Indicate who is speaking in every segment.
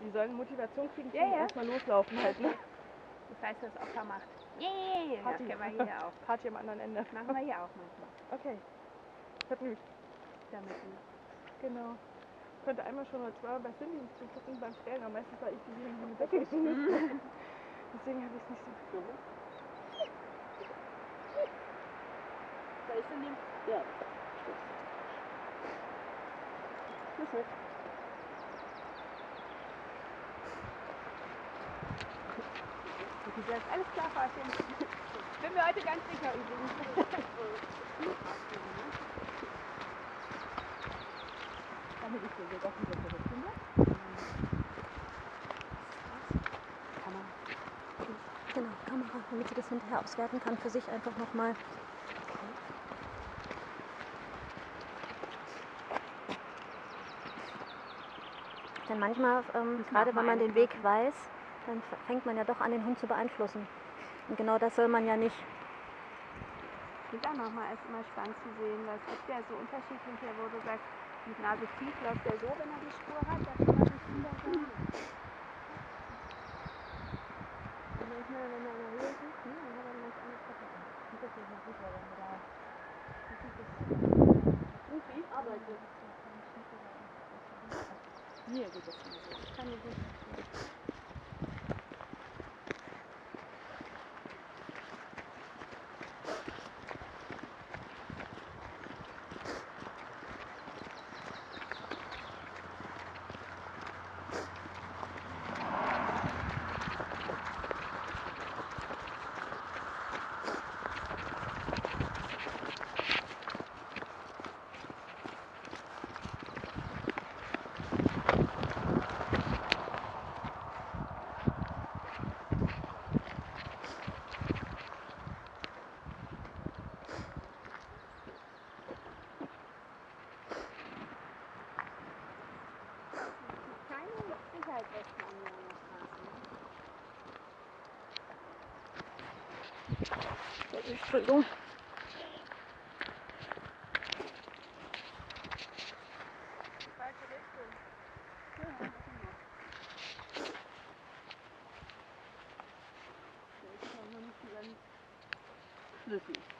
Speaker 1: Die sollen Motivation kriegen,
Speaker 2: Ja,
Speaker 1: zum
Speaker 2: ja.
Speaker 1: erstmal loslaufen halt, ne?
Speaker 2: Das heißt, was Opa macht. Yeah, das
Speaker 1: Party.
Speaker 2: können wir hier auch.
Speaker 1: Party am anderen Ende.
Speaker 2: Machen wir hier auch manchmal.
Speaker 1: Okay. Nämlich,
Speaker 2: Damit
Speaker 1: genau. Ich konnte einmal schon mal zweimal bei Cindy zugucken beim Stellen, aber meistens war ich diejenige, die mit der ist. Deswegen habe ich es nicht so.
Speaker 3: Soll ich sie nehmen? Ja. Tschüss mit.
Speaker 2: Das ist alles klar, Fahrchen. Bin mir heute ganz sicher übrigens.
Speaker 3: Damit ich dir sogar wieder zurückkomme. Kamera.
Speaker 4: Genau, Kamera, damit sie das hinterher auswerten kann für sich einfach nochmal. Denn manchmal, ähm, gerade wenn man den. Weg weiß, dann fängt man ja doch an, den Hund zu beeinflussen. Und genau das soll man ja nicht.
Speaker 2: Ich finde auch nochmal ist immer spannend zu sehen, weil es gibt ja so unterschiedliche, wo du sagst, mit Nase tief läuft er so, wenn er die Spur hat, da kann man sich hinter sagen. Und manchmal, wenn er in der Höhe sitzt, ne, dann hat er eine ganz andere. Und das ist nicht super, wenn wir da. Das ist das
Speaker 3: Rufi, arbeitet. Mir geht das immer so.
Speaker 2: kann ich nicht. Vas-y,
Speaker 3: seconde. Dessus.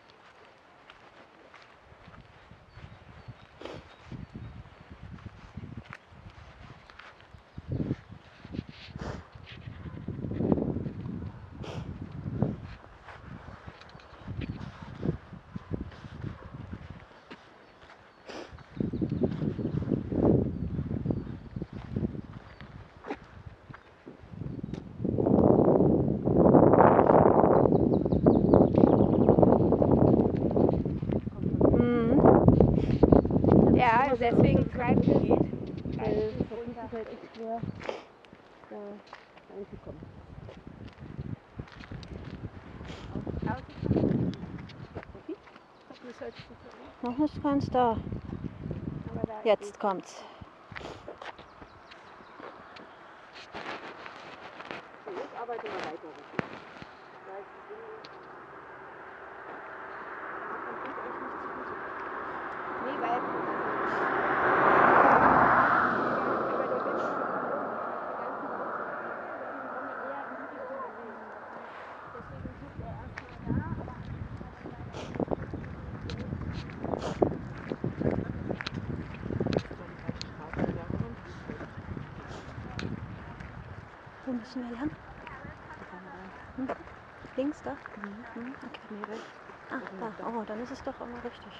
Speaker 3: Ist halt schwer, da reinzukommen.
Speaker 4: Noch ist keins da. Jetzt kommt's.
Speaker 3: So, ich arbeite mal weiter. Rufi. Weil sie sind-
Speaker 2: Nee, weil. Aber der Wind kommt von oben. Die ganzen Deswegen guckt er erstmal da, aber
Speaker 4: Wo müssen wir lang? Hm. Links da? Mhm. Okay. Ah, da. Oh, dann ist es doch aber richtig.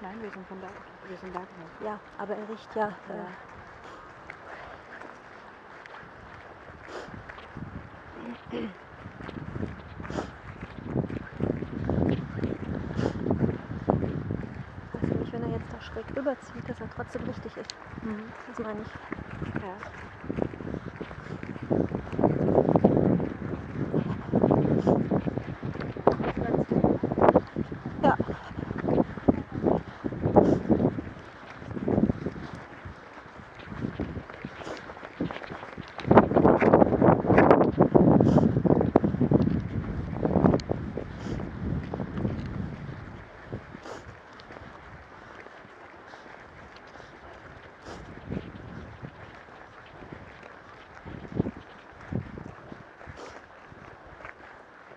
Speaker 1: Nein, wir sind von da. Wir sind da genau.
Speaker 4: Ja, aber er riecht ja. Äh, also nicht, wenn er jetzt da schräg rüberzieht, dass er trotzdem richtig ist. Das meine ich.
Speaker 1: Ja.
Speaker 4: Ja.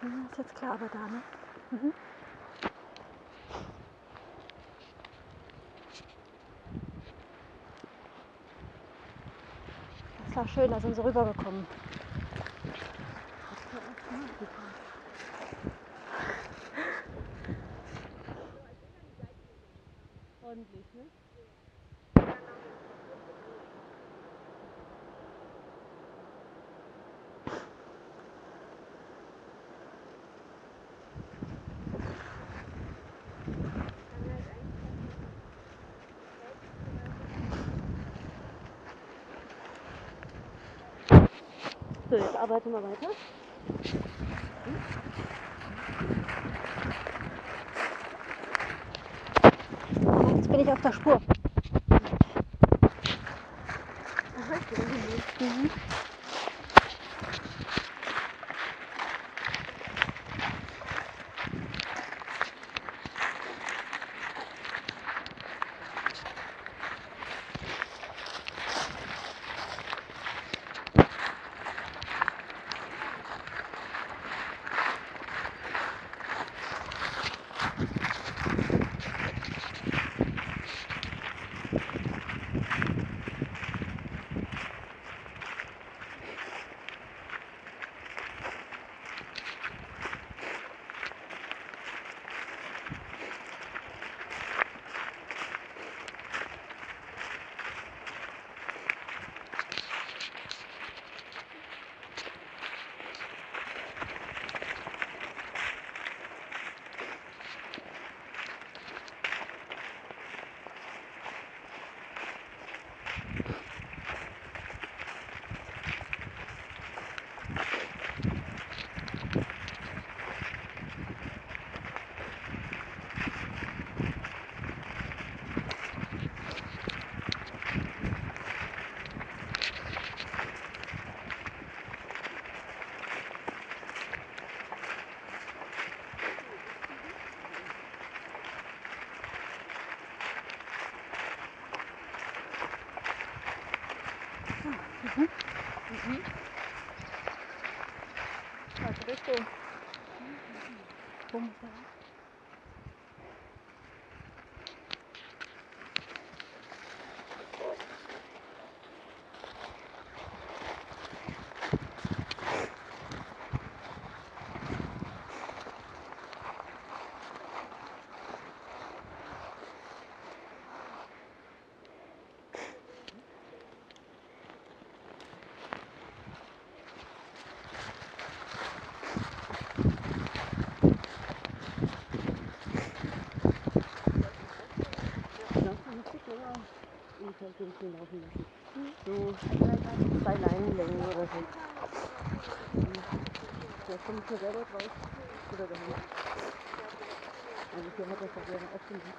Speaker 4: Ist jetzt klar, aber da, ne? Mhm. Das war schön, da sind sie rübergekommen.
Speaker 3: Ordentlich, ne? So, jetzt arbeiten wir weiter.
Speaker 4: Jetzt bin ich auf der Spur.
Speaker 3: Zwei Leinenlängen oder so. Komme ich mir selber drauf. Oder dahin. Also hier hat auch schon gut.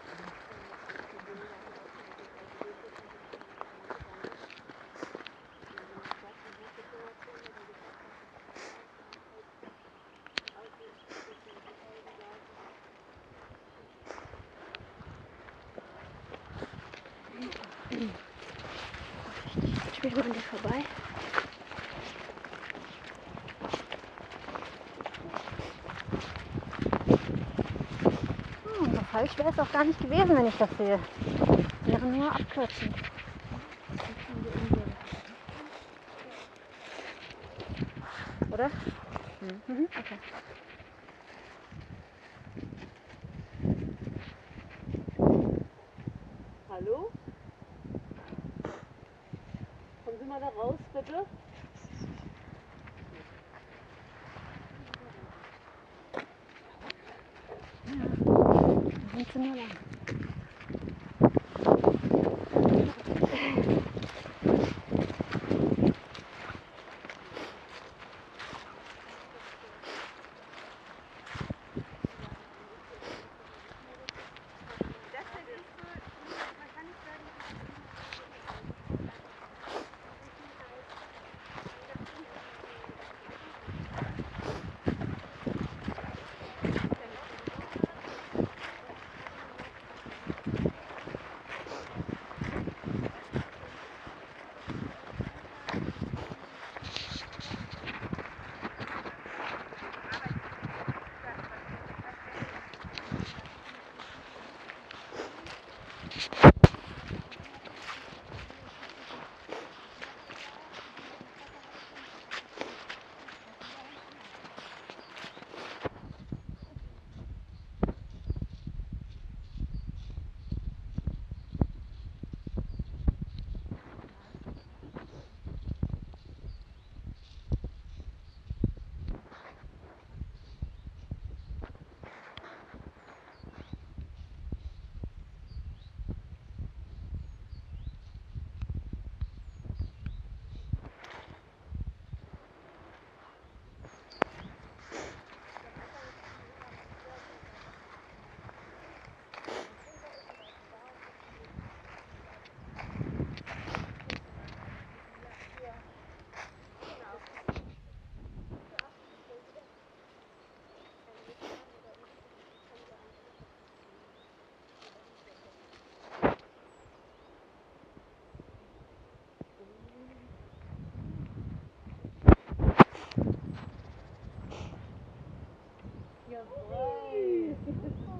Speaker 4: Jetzt bin ich mal an dir vorbei. Falsch wäre es auch gar nicht gewesen, wenn ich das sehe. Wäre nur abkürzen. Oder? Mhm. Okay.
Speaker 3: Hallo? Kommen Sie mal da raus, bitte. 귀엽고.